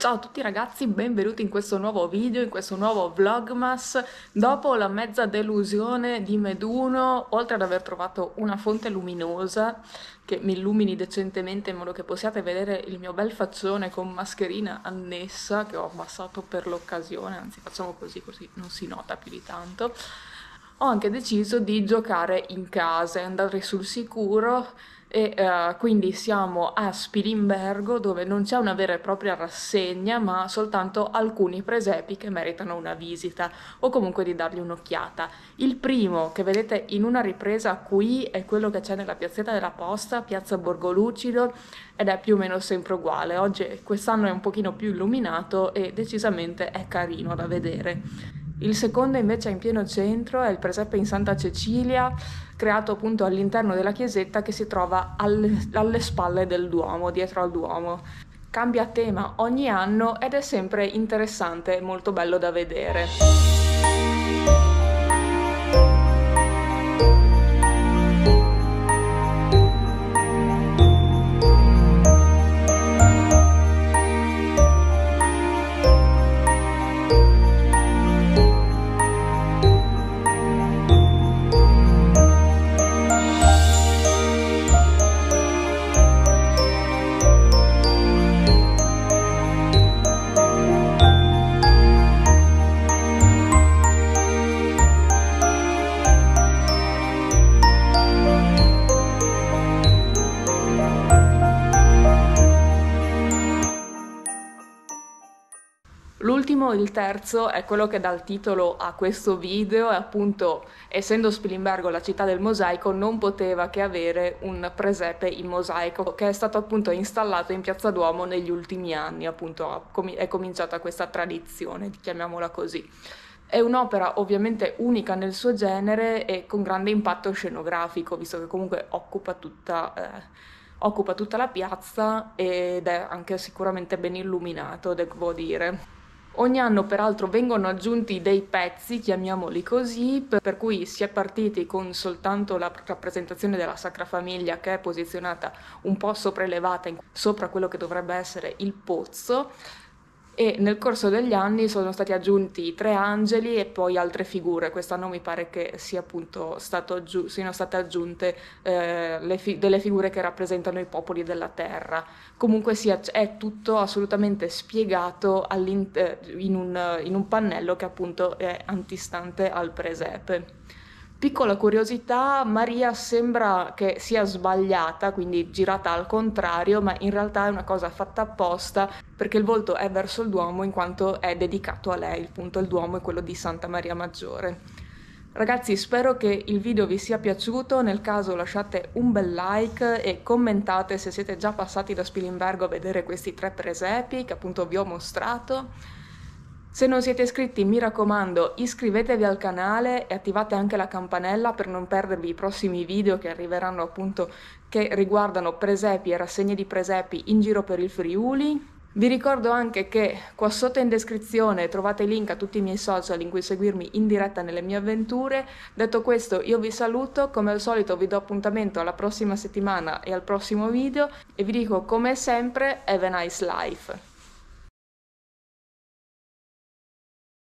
Ciao a tutti ragazzi, benvenuti in questo nuovo video, in questo nuovo vlogmas. Dopo la mezza delusione di Meduno, oltre ad aver trovato una fonte luminosa che mi illumini decentemente in modo che possiate vedere il mio bel faccione con mascherina annessa che ho abbassato per l'occasione, anzi facciamo così così non si nota più di tanto, ho anche deciso di giocare in casa e andare sul sicuro e uh, quindi siamo a Spilimbergo dove non c'è una vera e propria rassegna ma soltanto alcuni presepi che meritano una visita o comunque di dargli un'occhiata. Il primo che vedete in una ripresa qui è quello che c'è nella piazzetta della posta, piazza Borgolucido ed è più o meno sempre uguale. Oggi quest'anno è un pochino più illuminato e decisamente è carino da vedere. Il secondo invece è in pieno centro, è il presepe in Santa Cecilia, creato appunto all'interno della chiesetta che si trova alle, alle spalle del Duomo, dietro al Duomo. Cambia tema ogni anno ed è sempre interessante e molto bello da vedere. L'ultimo, il terzo, è quello che dà il titolo a questo video e appunto, essendo Spilimbergo la città del mosaico, non poteva che avere un presepe in mosaico che è stato appunto installato in Piazza Duomo negli ultimi anni, appunto è cominciata questa tradizione, chiamiamola così. È un'opera ovviamente unica nel suo genere e con grande impatto scenografico, visto che comunque occupa tutta... Eh, occupa tutta la piazza ed è anche sicuramente ben illuminato, devo dire. Ogni anno peraltro vengono aggiunti dei pezzi, chiamiamoli così, per cui si è partiti con soltanto la rappresentazione della Sacra Famiglia che è posizionata un po' sopraelevata sopra quello che dovrebbe essere il pozzo, e nel corso degli anni sono stati aggiunti tre angeli e poi altre figure. Quest'anno mi pare che aggiu- siano state aggiunte eh, fi- delle figure che rappresentano i popoli della terra. Comunque sia, è tutto assolutamente spiegato eh, in un, in un pannello che appunto è antistante al presepe. Piccola curiosità, Maria sembra che sia sbagliata, quindi girata al contrario, ma in realtà è una cosa fatta apposta perché il volto è verso il Duomo in quanto è dedicato a lei, appunto il Duomo è quello di Santa Maria Maggiore. Ragazzi, spero che il video vi sia piaciuto, nel caso lasciate un bel like e commentate se siete già passati da Spilimbergo a vedere questi tre presepi che appunto vi ho mostrato. Se non siete iscritti, mi raccomando, iscrivetevi al canale e attivate anche la campanella per non perdervi i prossimi video che arriveranno appunto che riguardano presepi e rassegne di presepi in giro per il Friuli. Vi ricordo anche che qua sotto in descrizione trovate link a tutti i miei social in cui seguirmi in diretta nelle mie avventure. Detto questo io vi saluto, come al solito vi do appuntamento alla prossima settimana e al prossimo video e vi dico come sempre have a nice life.